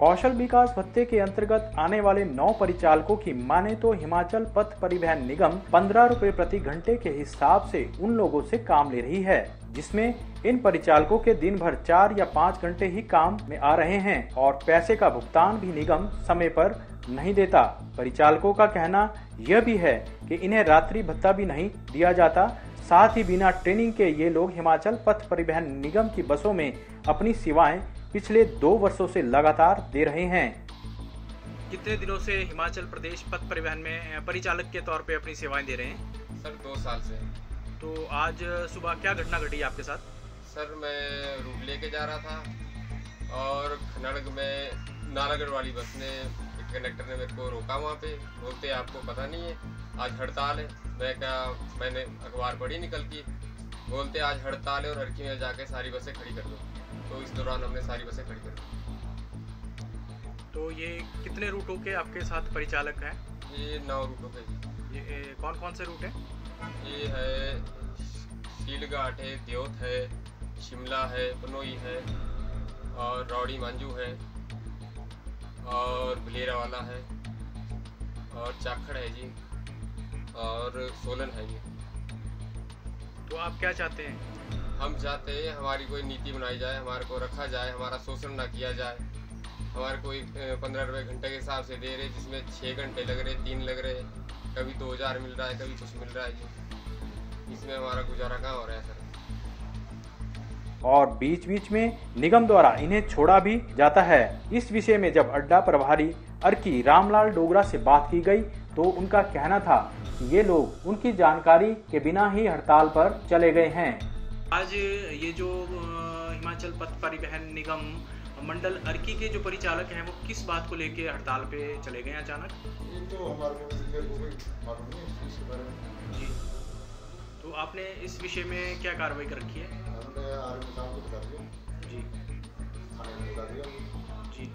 कौशल विकास भत्ते के अंतर्गत आने वाले नौ परिचालकों की माने तो हिमाचल पथ परिवहन निगम पंद्रह रूपए प्रति घंटे के हिसाब से उन लोगों से काम ले रही है, जिसमें इन परिचालकों के दिन भर चार या पाँच घंटे ही काम में आ रहे हैं और पैसे का भुगतान भी निगम समय पर नहीं देता। परिचालकों का कहना यह भी है कि इन्हें रात्रि भत्ता भी नहीं दिया जाता, साथ ही बिना ट्रेनिंग के ये लोग हिमाचल पथ परिवहन निगम की बसों में अपनी सेवाएँ पिछले दो वर्षों से लगातार दे रहे हैं। कितने दिनों से हिमाचल प्रदेश पथ परिवहन में परिचालक के तौर पे अपनी सेवाएँ दे रहे हैं? सर दो साल से। तो आज सुबह क्या घटना घटी आपके साथ? सर मैं रूट लेके जा रहा था और खनड़ग में नालागढ़ वाली बस ने कंडक्टर ने मेरे को रोका वहाँ पे। बोलते आपको पता नहीं है आज हड़ताल है। मैं क्या मैंने अखबार पढ़ी निकल की? बोलते आज हड़ताल है और हड़की में जाके सारी बसें खड़ी कर दो। तो इस दौरान हमने सारी बसें खड़ी कर दी। तो ये कितने रूटों के आपके साथ परिचालक हैं? ये नौ रूटों के। ये कौन कौन से रूट हैं? ये है शीलघाट है द्योत है शिमला है पनोई है और रौड़ी मांजू है और बलेरा वाला है और चाखड़ है जी और सोलन है जी तो आप क्या चाहते हैं? हम चाहते हैं हमारी कोई नीति बनाई जाए, हमारे को रखा जाए, हमारा शोषण ना किया जाए। हमारे कोई पंद्रह रुपये घंटे के हिसाब से दे रहे, जिसमें छः घंटे लग रहे, तीन लग रहे, कभी दो हज़ार मिल रहा है, कभी कुछ मिल रहा है। इसमें हमारा गुजारा कहाँ हो रहा है, सर? और बीच बीच में निगम द्वारा इन्हें छोड़ा भी जाता है। इस विषय में जब अड्डा प्रभारी अर्की रामलाल डोगरा से बात की गई तो उनका कहना था कि ये लोग उनकी जानकारी के बिना ही हड़ताल पर चले गए हैं। आज ये जो हिमाचल पथ परिवहन निगम मंडल अर्की के जो परिचालक हैं वो किस बात को लेके हड़ताल पे चले गए अचानक? तो हमारे जी। तो आपने इस विषय में क्या कार्रवाई कर रखी है? हमने आर्मी साहब को बता दिया। जी। थाने में बता दिया। जी।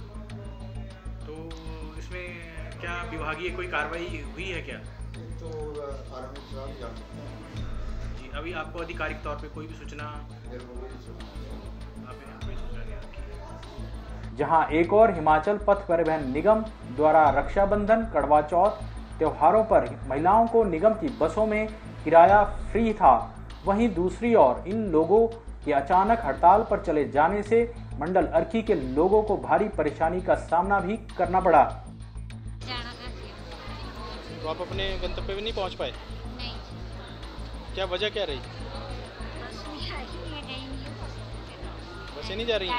तो इसमें क्या विभागीय कोई कार्रवाई हुई है क्या? तो आर्मी साहब जान। सकते हैं जी अभी आपको आधिकारिक तौर पे कोई भी सूचना? जहाँ एक और हिमाचल पथ परिवहन निगम द्वारा रक्षाबंधन कड़वा चौथ त्योहारों पर महिलाओं को निगम की बसों में किराया फ्री था वहीं दूसरी ओर इन लोगों के अचानक हड़ताल पर चले जाने से मंडल अर्की के लोगों को भारी परेशानी का सामना भी करना पड़ा। तो आप अपने गंतव्य में नहीं पहुँच पाए? नहीं। क्या वजह क्या रही? बस नहीं आई नहीं गई नहीं बसें नहीं जा रही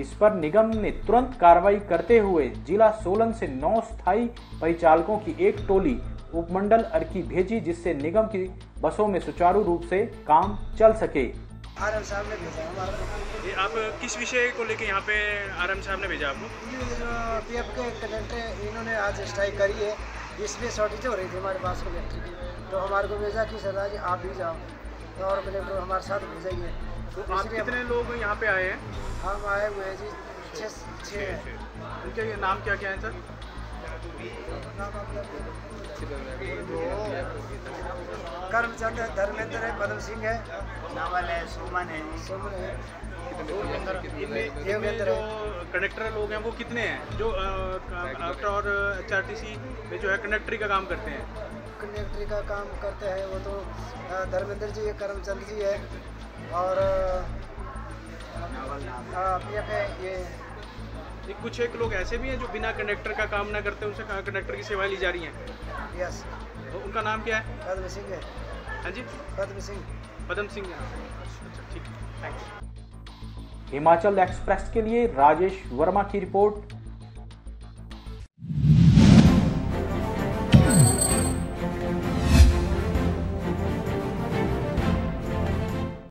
इस पर निगम ने तुरंत कार्रवाई करते हुए जिला सोलन से नौ स्थायी परिचालकों की एक टोली उपमंडल अर्की भेजी जिससे निगम की बसों में सुचारू रूप से काम चल सके। आर साहब ने भेजा को। आप किस विषय को लेके यहाँ पे आरएम साहब ने भेजा आपको? ये पी एफ़ के कंडक्टर इन्होंने आज स्ट्राइक करी है। इसमें शॉर्टेज हो रही थी हमारे पास कंडक्टर की। तो हमारे को भेजा कि सरदार जी आप भी जाओ। तो और कंडक्टर हमारे साथ भेजाइए। तो आप कितने लोग यहाँ पे आए हैं? हम आए हुए हैं जी छः छः उनके नाम क्या क्या है सर? करमचंद है धर्मेंद्र है पदम सिंह है। नावल है सुमन है। सुमन है। इनमें इनमें जो कंडक्टर लोग हैं वो कितने हैं? जो आफ्टर और एच में जो है कंडक्टरी का काम करते हैं। कंडक्टरी का काम करते हैं वो तो धर्मेंद्र जी है करमचंद जी है। और एफ़ है ये। ये कुछ एक लोग ऐसे भी हैं जो बिना कंडक्टर का काम ना करते उनसे कंडक्टर की सेवाएँ ली जा रही हैं। यस तो उनका नाम क्या है? पद्म सिंह है। हाँ जी? पद्म सिंह। पदम सिंह अच्छा ठीक है। थैंक्स हिमाचल एक्सप्रेस के लिए राजेश वर्मा की रिपोर्ट।